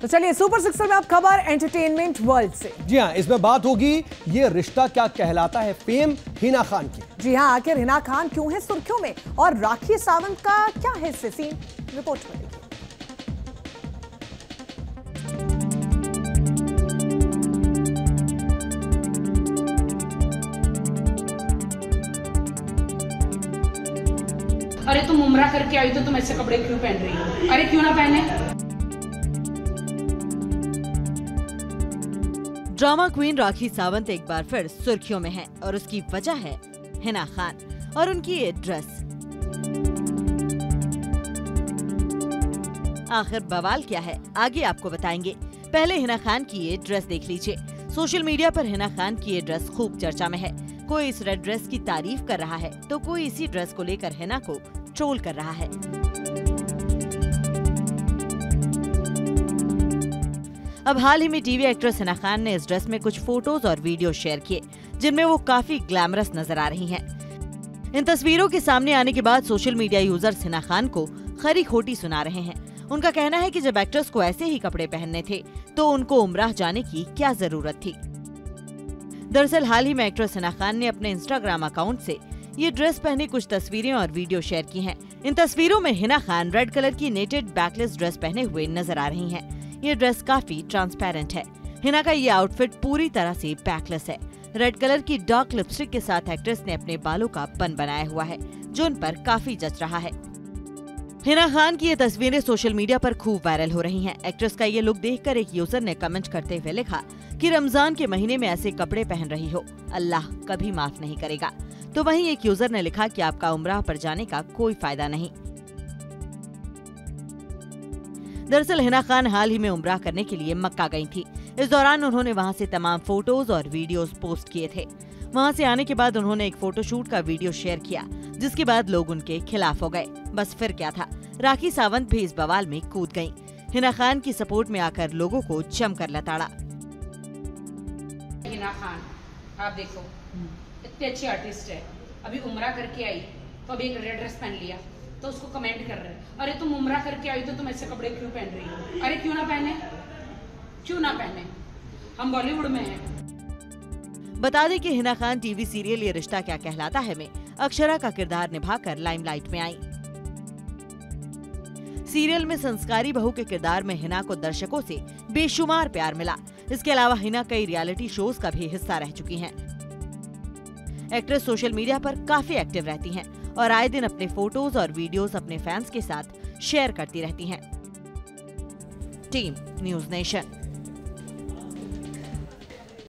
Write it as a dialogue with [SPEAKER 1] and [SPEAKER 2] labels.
[SPEAKER 1] तो चलिए super sixer में अब खबर एंटरटेनमेंट वर्ल्ड से।
[SPEAKER 2] जी हाँ इसमें बात होगी ये रिश्ता क्या कहलाता है? फेम हिना खान की।
[SPEAKER 1] जी हाँ आखिर हिना खान क्यों है सुर्खियों में? और राखी सावंत का क्या है इससे सीन रिपोर्ट में देखिए।
[SPEAKER 3] अरे तुम उमरा करके आई तो तुम ऐसे कपड़े क्यों पहन रही हो? अरे क्यों ना पहने?
[SPEAKER 4] ड्रामा क्वीन राखी सावंत एक बार फिर सुर्खियों में है और उसकी वजह है हिना खान और उनकी ये ड्रेस आखिर बवाल क्या है? आगे आपको बताएँगे। पहले हिना खान की ये ड्रेस देख लीजिए। सोशल मीडिया पर हिना खान की ये ड्रेस खूब चर्चा में है। कोई इस रेड ड्रेस की तारीफ़ कर रहा है तो कोई इसी ड्रेस को लेकर हिना को ट्रोल कर रहा है। अब हाल ही में टीवी एक्ट्रेस हिना खान ने इस ड्रेस में कुछ फ़ोटोज़ और वीडियो शेयर किए, जिनमें वो काफ़ी ग्लैमरस नज़र आ रही हैं। इन तस्वीरों के सामने आने के बाद social media users Hina Khan को खरी खोटी सुना रहे हैं उनका कहना है कि जब एक्ट्रेस को ऐसे ही कपड़े पहनने थे तो उनको उमराह जाने की क्या ज़रूरत थी दरअसल हाल ही में एक्ट्रेस हिना खान ने अपने इंस्टाग्राम अकाउंट से ये ड्रेस पहने कुछ तस्वीरें और वीडियो शेयर की हैं। इन तस्वीरों में हिना खान रेड कलर की नेटेड बैकलेस ड्रेस पहने हुए नज़र आ रही हैं। ये ड्रेस काफ़ी ट्रांसपेरेंट है। हिना का ये आउटफिट पूरी तरह से बैकलेस है। रेड कलर की डार्क लिपस्टिक के साथ एक्ट्रेस ने अपने बालों का बन बनाया हुआ है, जो उन पर काफ़ी जच रहा है। हिना खान की ये तस्वीरें सोशल मीडिया पर खूब वायरल हो रही हैं। एक्ट्रेस का ये लुक देखकर एक यूज़र ने कमेंट करते हुए लिखा कि रमज़ान के महीने में ऐसे कपड़े पहन रही हो। अल्लाह कभी माफ़ नहीं करेगा। तो वहीं एक यूज़र ने लिखा कि आपका उमराह पर जाने का कोई फ़ायदा नहीं। दरअसल हिना खान हाल ही में उमराह करने के लिए मक्का गई थी। इस दौरान उन्होंने वहाँ से तमाम फ़ोटोज़ और वीडियोस पोस्ट किए थे। वहाँ से आने के बाद उन्होंने एक फोटोशूट का वीडियो शेयर किया जिसके बाद लोग उनके खिलाफ हो गए। बस फिर क्या था? राखी सावंत भी इस बवाल में कूद गई हिना खान की सपोर्ट में आकर लोगों को जमकर लताड़ा।
[SPEAKER 3] हिना खान आप देखो इतनी अच्छी आर्टिस्ट है। अभी उमरा करके आई तो अभी एक रेड ड्रेस पहन लिया। तो उसको कमेंट कर रहे हैं। अरे तुम उमरा करके आई तो तुम ऐसे कपड़े क्यों पहन रही हो? अरे क्यों ना पहने? क्यों ना पहने? हम बॉलीवुड में हैं।
[SPEAKER 4] बता दें कि हिना खान टीवी सीरियल ये रिश्ता क्या कहलाता है में? अक्षरा का किरदार निभाकर लाइमलाइट में आई। सीरियल में संस्कारी बहू के किरदार में हिना को दर्शकों से बेशुमार प्यार मिला। इसके अलावा हिना कई रियलिटी शोज़ का भी हिस्सा रह चुकी हैं। एक्ट्रेस सोशल मीडिया पर काफ़ी एक्टिव रहती हैं। और आए दिन अपने फ़ोटोज़ और वीडियोस अपने फैंस के साथ शेयर करती रहती हैं। Team news nation